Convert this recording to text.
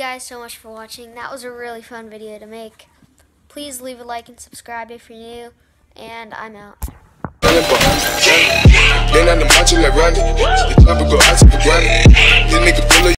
Guys so much for watching. That was a really fun video to make. Please leave a like and subscribe if you're new. And I'm out.